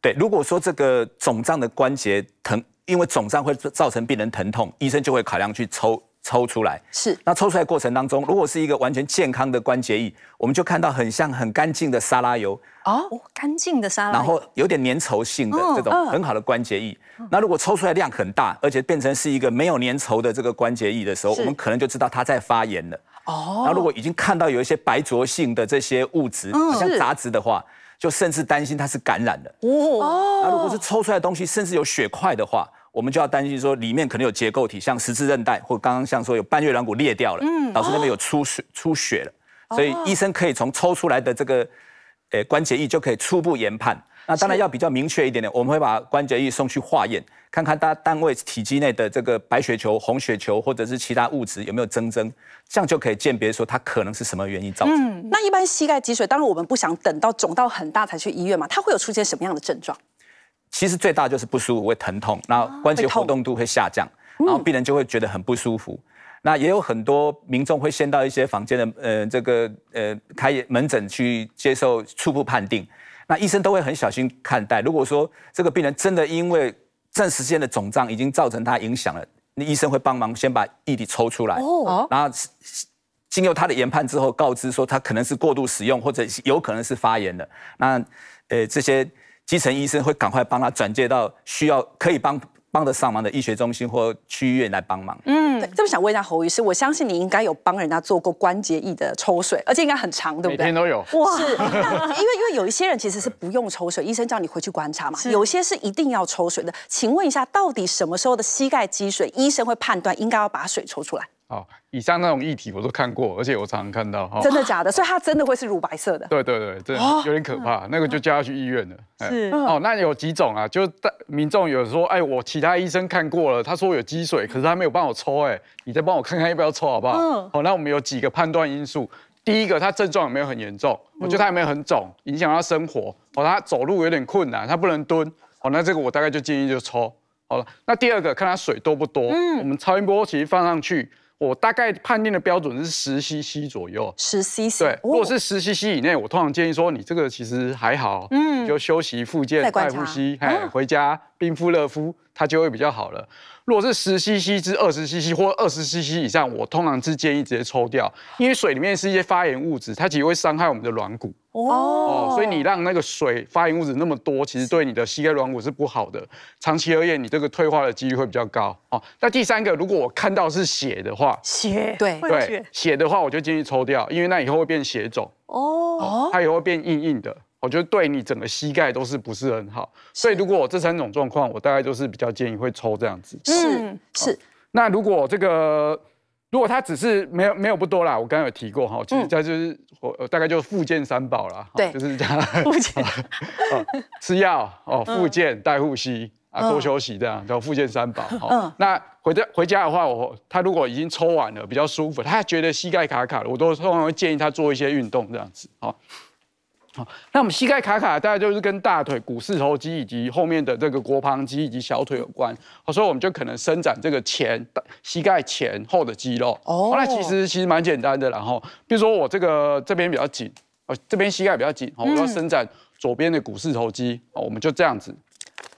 对，如果说这个肿胀的关节疼，因为肿胀会造成病人疼痛，医生就会考量去抽。抽出来。是，那抽出来过程当中，如果是一个完全健康的关节液，我们就看到很像很干净的沙拉油。哦，干净的沙拉，然后有点粘稠性的这种很好的关节液。那如果抽出来量很大，而且变成是一个没有粘稠的这个关节液的时候，我们可能就知道它在发炎了。哦，然后如果已经看到有一些白浊性的这些物质，像杂质的话，就甚至担心它是感染的。哦，那如果是抽出来的东西，甚至有血块的话。我们就要担心说，里面可能有结构体，像十字韧带，或刚刚像说有半月软骨裂掉了，嗯导致那边有出血出血了。所以医生可以从抽出来的这个，诶关节液就可以初步研判。那当然要比较明确一点点，我们会把关节液送去化验，看看它单位体积内的这个白血球、红血球或者是其他物质有没有增增，这样就可以鉴别说它可能是什么原因造成。嗯那一般膝盖积水，当然我们不想等到肿到很大才去医院嘛，它会有出现什么样的症状？其实最大就是不舒服，会疼痛，那关节活动度会下降，然后病人就会觉得很不舒服。那也有很多民众会先到一些房间的呃这个呃开门诊去接受初步判定，那医生都会很小心看待。如果说这个病人真的因为暂时间的肿胀已经造成他影响了，那医生会帮忙先把液体抽出来，然后经由他的研判之后，告知说他可能是过度使用，或者有可能是发炎的。那呃这些。基层医生会赶快帮他转介到需要可以帮帮得上忙的医学中心或区医院来帮忙。嗯，这么想问一下侯医师，我相信你应该有帮人家做过关节液的抽水，而且应该很长，对不对？每天都有。哇，是，因为因为有一些人其实是不用抽水，医生叫你回去观察嘛。有些是一定要抽水的，请问一下，到底什么时候的膝盖积水，医生会判断应该要把水抽出来？哦，以上那种液体我都看过，而且我常常看到。真的假的？所以它真的会是乳白色的？对 对对，这有点可怕，那个就叫他去医院了。是哦，那有几种啊？就民众有说，哎，我其他医生看过了，他说有积水，可是他没有帮我抽，哎，你再帮我看看要不要抽好不好？嗯。好，那我们有几个判断因素。第一个，他症状有没有很严重？我觉得他有没有很肿，影响他生活？哦，他走路有点困难，他不能蹲。哦，那这个我大概就建议就抽好了。那第二个，看他水多不多？嗯。我们超音波其实放上去。我大概判定的标准是十 CC 左右，十 CC。对，如果是十 CC 以内，我通常建议说你这个其实还好，嗯，就休息、复健、快呼吸，哎，回家冰敷、热敷，它就会比较好了。如果是十 CC 至二十 CC 或二十 CC 以上，我通常是建议直接抽掉，因为水里面是一些发炎物质，它其实会伤害我们的软骨。哦，所以你让那个水发炎物质那么多，其实对你的膝盖软骨是不好的。长期而言，你这个退化的几率会比较高。哦，那第三个，如果我看到是血的话，血，对对，血的话，我就建议抽掉，因为那以后会变血肿。哦，它以后会变硬硬的。我觉得对你整个膝盖都是不是很好，所以如果我这三种状况，我大概都是比较建议会抽这样子。是是。那如果这个，如果它只是没有没有不多啦，我刚刚有提过哈，其实它就是我大概就附件三宝啦，对，就是这样。附件，吃药哦，附件带护膝啊，多休息这样叫复健三宝。嗯。那回家回家的话，我他如果已经抽完了，比较舒服，他觉得膝盖卡卡的，我都通常会建议他做一些运动这样子。好。好，那我们膝盖卡卡，大概就是跟大腿股四头肌以及后面的这个腘旁肌以及小腿有关。好，所以我们就可能伸展这个前膝盖前后的肌肉。哦，那其实其实蛮简单的。然后，比如说我这个这边比较紧，哦，这边膝盖比较紧，哦，我要伸展左边的股四头肌，哦，我们就这样子。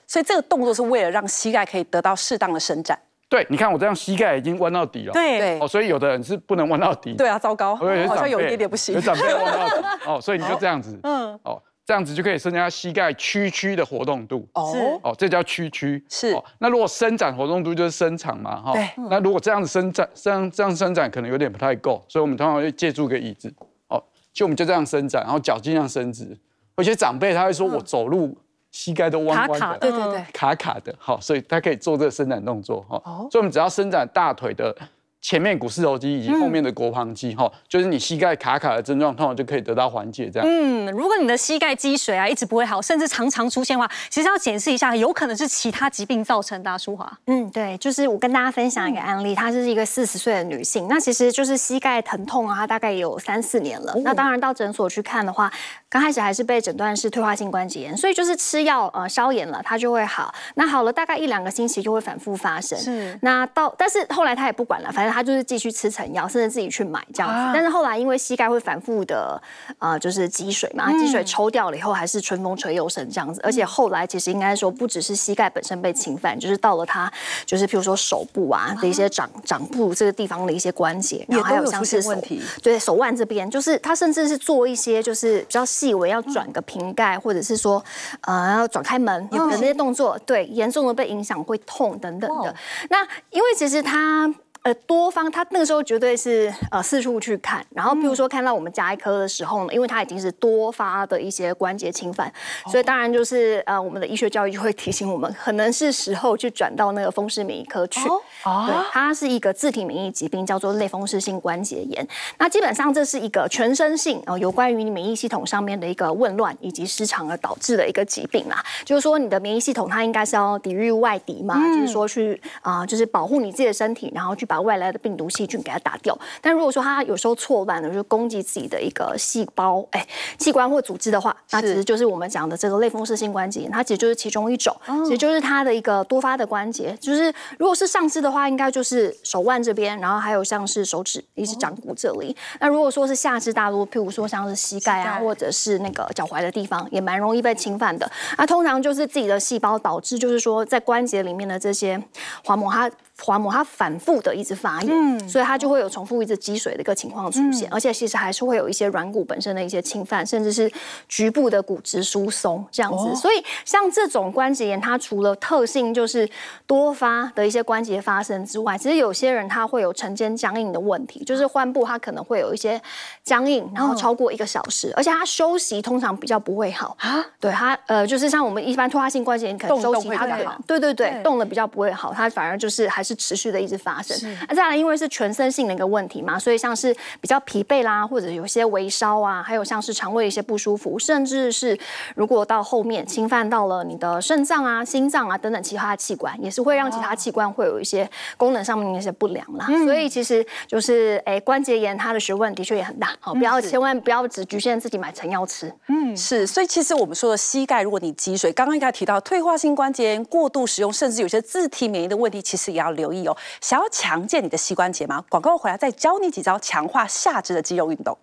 所以这个动作是为了让膝盖可以得到适当的伸展。对，你看我这样膝盖已经弯到底了。对，哦，所以有的人是不能弯到底。对啊，糟糕，好像有一点点不行。有长辈弯到底，哦，所以你就这样子，嗯，哦，这样子就可以增加膝盖屈曲的活动度。哦，哦，这叫屈曲。是。那如果伸展活动度就是伸长嘛，哈。对。那如果这样子伸展，这样这样伸展可能有点不太够，所以我们通常会借助个椅子。哦，就我们就这样伸展，然后脚尽量伸直。有些长辈他会说我走路。膝盖都弯弯的，对对对，卡卡的，好，所以他可以做这个伸展动作，哈，所以我们只要伸展大腿的。前面股四头肌以及后面的腘旁肌，哈，就是你膝盖卡卡的症状，通常就可以得到缓解。这样，嗯，如果你的膝盖积水啊，一直不会好，甚至常常出现的话，其实要检视一下，有可能是其他疾病造成的。舒华，嗯，对，就是我跟大家分享一个案例，她是一个四十岁的女性，那其实就是膝盖疼痛啊，她大概有三四年了。那当然到诊所去看的话，刚开始还是被诊断是退化性关节炎，所以就是吃药呃消炎了，它就会好。那好了大概一两个星期就会反复发生。是，那到但是后来她也不管了，反正。正他就是继续吃成药，甚至自己去买这样子。但是后来因为膝盖会反复的呃，就是积水嘛，积水抽掉了以后，还是春风吹又生这样子。而且后来其实应该说，不只是膝盖本身被侵犯，就是到了他就是譬如说手部啊的一些掌掌部这个地方的一些关节，然后还有像是问题，对手腕这边，就是他甚至是做一些就是比较细微要转个瓶盖，或者是说呃要转开门的那些动作，对严重的被影响会痛等等的。那因为其实他。呃，多方他那个时候绝对是呃四处去看，然后比如说看到我们加一科的时候呢，因为他已经是多发的一些关节侵犯，所以当然就是呃我们的医学教育就会提醒我们，可能是时候去转到那个风湿免疫科去。哦对，它是一个自体免疫疾病，叫做类风湿性关节炎。那基本上这是一个全身性哦，有关于你免疫系统上面的一个紊乱以及失常而导致的一个疾病啦。就是说你的免疫系统它应该是要抵御外敌嘛，就是说去啊，就是保护你自己的身体，然后去把外来的病毒细菌给它打掉，但如果说它有时候错乱了，就攻击自己的一个细胞、哎器官或组织的话，那其实就是我们讲的这个类风湿性关节炎，它其实就是其中一种，其实就是它的一个多发的关节。就是如果是上肢的话，应该就是手腕这边，然后还有像是手指一直掌骨这里。那如果说是下肢大多，譬如说像是膝盖啊，或者是那个脚踝的地方，也蛮容易被侵犯的。那通常就是自己的细胞导致，就是说在关节里面的这些滑膜它。滑膜它反复的一直发炎，所以它就会有重复一直积水的一个情况出现，而且其实还是会有一些软骨本身的一些侵犯，甚至是局部的骨质疏松这样子。所以像这种关节炎，它除了特性就是多发的一些关节发生之外，其实有些人他会有晨间僵硬的问题，就是患部它可能会有一些僵硬，然后超过一个小时，而且他休息通常比较不会好啊。对他呃，就是像我们一般突发性关节炎，可能休息它的好，对对对，动的比较不会好，它反而就是还是。是持续的一直发生，那再来因为是全身性的一个问题嘛，所以像是比较疲惫啦，或者有些微烧啊，还有像是肠胃一些不舒服，甚至是如果到后面侵犯到了你的肾脏啊、心脏啊等等其他的器官，也是会让其他器官会有一些功能上面的一些不良啦。所以其实就是哎关节炎它的学问的确也很大，好不要千万不要只局限自己买成药吃。嗯，是，所以其实我们说的膝盖，如果你积水，刚刚应该提到退化性关节炎过度使用，甚至有些自体免疫的问题，其实也要。留意哦，想要强健你的膝关节吗？广告回来再教你几招强化下肢的肌肉运动。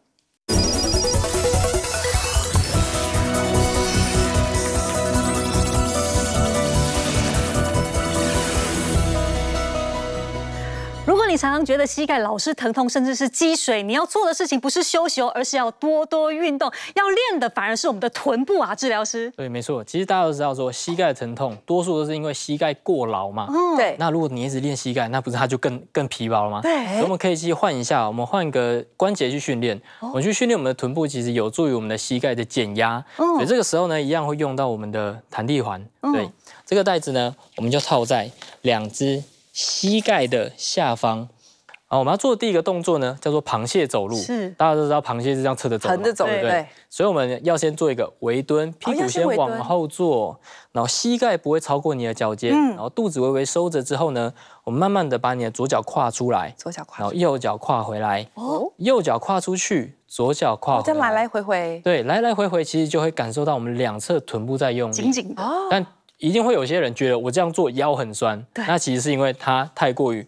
你常常觉得膝盖老是疼痛，甚至是积水，你要做的事情不是休息哦，而是要多多运动。要练的反而是我们的臀部啊，治疗师。对，没错。其实大家都知道，说膝盖疼痛，多数都是因为膝盖过劳嘛。嗯，对。那如果你一直练膝盖，那不是它就更更疲劳了吗？对。我们可以去换一下，我们换个关节去训练。我们去训练我们的臀部，其实有助于我们的膝盖的减压。所以这个时候呢，一样会用到我们的弹力环。对，这个袋子呢，我们就套在两只。膝盖的下方，啊，我们要做的第一个动作呢，叫做螃蟹走路。是，大家都知道螃蟹是这样侧着走，横着走，对不对？所以我们要先做一个微蹲，屁股先往后坐，然后膝盖不会超过你的脚尖，然后肚子微微收着之后呢，我们慢慢的把你的左脚跨出来，左脚跨，然后右脚跨回来，哦，右脚跨出去，左脚跨，再来来回回，对，来来回回，其实就会感受到我们两侧臀部在用力，紧紧的，但。一定会有些人觉得我这样做腰很酸，那其实是因为他太过于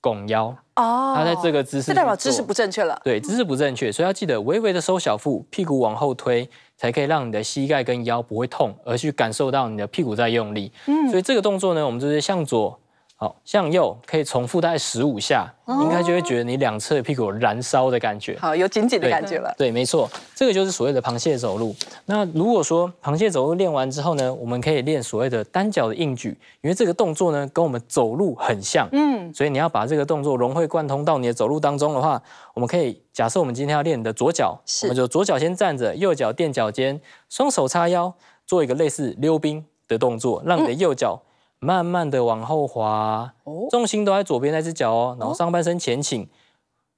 拱腰哦，他在这个姿势，这代表姿势不正确了。对，姿势不正确，所以要记得微微的收小腹，屁股往后推，才可以让你的膝盖跟腰不会痛，而去感受到你的屁股在用力。嗯，所以这个动作呢，我们就是向左。好，向右可以重复大概十五下，应该就会觉得你两侧屁股燃烧的感觉。好，有紧紧的感觉了。对，没错，这个就是所谓的螃蟹走路。那如果说螃蟹走路练完之后呢，我们可以练所谓的单脚的硬举，因为这个动作呢跟我们走路很像。嗯，所以你要把这个动作融会贯通到你的走路当中的话，我们可以假设我们今天要练你的左脚，我们就左脚先站着，右脚垫脚尖，双手叉腰，做一个类似溜冰的动作，让你的右脚。慢慢的往后滑，重心都在左边那只脚哦，然后上半身前倾，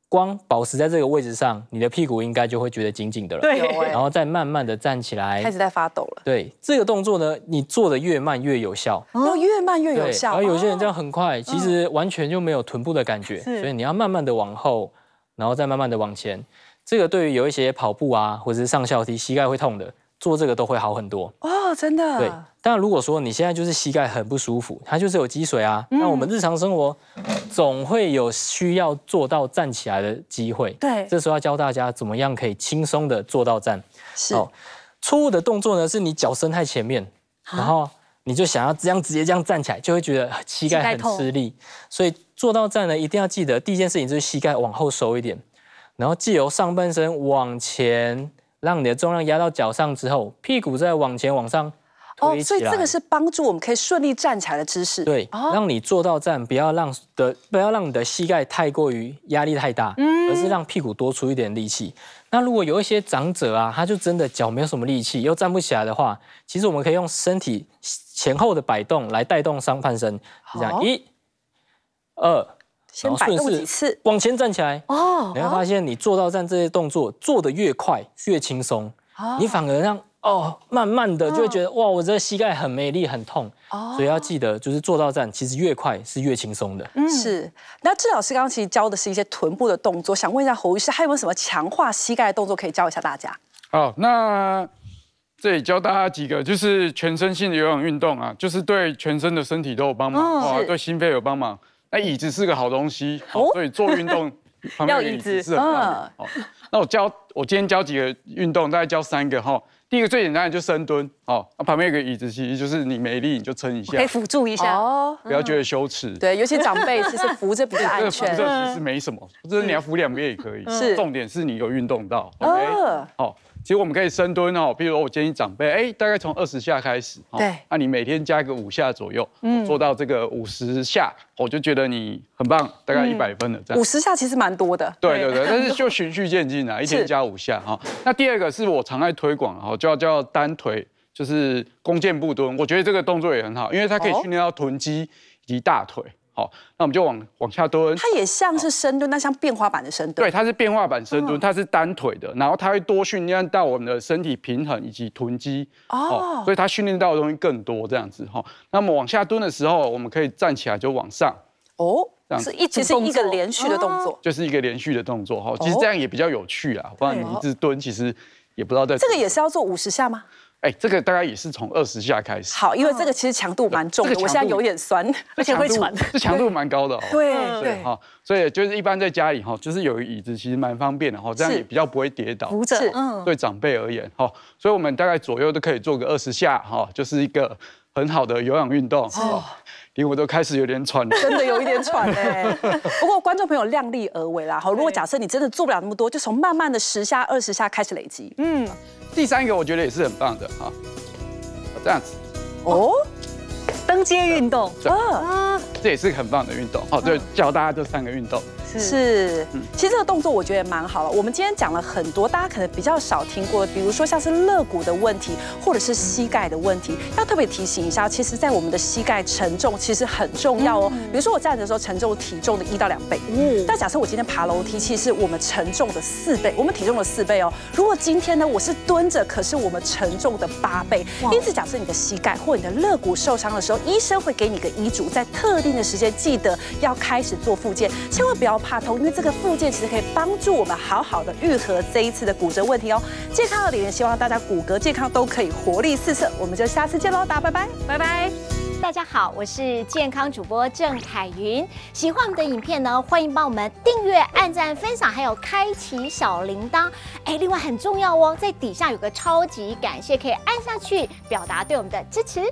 光保持在这个位置上，你的屁股应该就会觉得紧紧的了。对，然后再慢慢的站起来，开始在发抖了。对，这个动作呢，你做的越慢越有效，哦，越慢越有效。而有些人这样很快，其实完全就没有臀部的感觉，所以你要慢慢的往后，然后再慢慢的往前。这个对于有一些跑步啊，或者是上校梯膝盖会痛的，做这个都会好很多。哦，真的。对。但如果说你现在就是膝盖很不舒服，它就是有积水啊，那我们日常生活总会有需要做到站起来的机会。对，这时候要教大家怎么样可以轻松的做到站。是，错误的动作呢，是你脚伸太前面，然后你就想要这样直接这样站起来，就会觉得膝盖很吃力。所以做到站呢，一定要记得第一件事情就是膝盖往后收一点，然后借由上半身往前，让你的重量压到脚上之后，屁股再往前往上。哦，所以这个是帮助我们可以顺利站起来的姿势。对，让你做到站，不要让的不要让你的膝盖太过于压力太大，嗯，而是让屁股多出一点力气。那如果有一些长者啊，他就真的脚没有什么力气，又站不起来的话，其实我们可以用身体前后的摆动来带动上半身，这样一、二，先摆动几次，往前站起来。哦，你会发现你做到站这些动作做得越快越轻松，你反而让。哦，慢慢的就会觉得哇，我这膝盖很没力，很痛。哦，所以要记得，就是做到站，其实越快是越轻松的。嗯，是。那志老师刚刚其实教的是一些臀部的动作，想问一下侯医师，还有没有什么强化膝盖的动作可以教一下大家？好，那这里教大家几个，就是全身性的有氧运动啊，就是对全身的身体都有帮忙，啊，对心肺有帮忙。那椅子是个好东西，所以做运动 要椅子是很棒的。好，那我教我今天教几个运动，大概教三个哈。第一个最简单的就深蹲，哦，那旁边有个椅子，其实就是你没力你就撑一下，可以辅助一下哦，不要觉得羞耻。对，尤其长辈其实扶着比较安全。扶着其实没什么，就是你要扶两边也可以。是，重点是你有运动到。OK，好。其实我们可以深蹲哦，比如我建议长辈，哎，大概从二十下开始，对，那你每天加一个五下左右，嗯，做到这个五十下，我就觉得你很棒，大概一百分了。这样。五十下其实蛮多的，对对对，但是就循序渐进啊，一天加五下哈。那第二个是我常爱推广哈，叫叫单腿，就是弓箭步蹲，我觉得这个动作也很好，因为它可以训练到臀肌以及大腿。好，那我们就往往下蹲。它也像是深蹲，那像变化版的深蹲。对，它是变化版深蹲，它是单腿的，然后它会多训练到我们的身体平衡以及臀肌。哦，所以它训练到的东西更多这样子哈。那么往下蹲的时候，我们可以站起来就往上。哦，这样是一直是一个连续的动作，就是一个连续的动作哈。其实这样也比较有趣啊，不然你一直蹲，其实也不知道在。这个也是要做五十下吗？哎，这个大概也是从二十下开始。好，因为这个其实强度蛮重的，我现在有点酸，而且会喘。这强度蛮高的哦。对对哈，所以就是一般在家里哈，就是有椅子其实蛮方便的哈，这样也比较不会跌倒。扶着，嗯，对长辈而言哈，所以我们大概左右都可以做个二十下哈，就是一个很好的有氧运动。哦，连我都开始有点喘了，真的有一点喘哎。不过观众朋友量力而为啦，好，如果假设你真的做不了那么多，就从慢慢的十下、二十下开始累积。嗯。第三个我觉得也是很棒的啊，这样子。哦，登阶运动。啊，这也是很棒的运动。哦，就教大家这三个运动。是，其实这个动作我觉得也蛮好了。我们今天讲了很多，大家可能比较少听过，比如说像是肋骨的问题，或者是膝盖的问题，要特别提醒一下。其实，在我们的膝盖承重其实很重要哦。比如说我站着的时候，承重体重的一到两倍。嗯。但假设我今天爬楼梯，其实我们承重的四倍，我们体重的四倍哦。如果今天呢，我是蹲着，可是我们承重的八倍。因此，假设你的膝盖或你的肋骨受伤的时候，医生会给你个医嘱，在特定的时间记得要开始做复健，千万不要。怕痛，因为这个附件其实可以帮助我们好好的愈合这一次的骨折问题哦。健康的理念，希望大家骨骼健康都可以活力四射。我们就下次见喽，大家拜拜，拜拜。大家好，我是健康主播郑凯云。喜欢我们的影片呢，欢迎帮我们订阅、按赞、分享，还有开启小铃铛。哎，另外很重要哦，在底下有个超级感谢，可以按下去表达对我们的支持。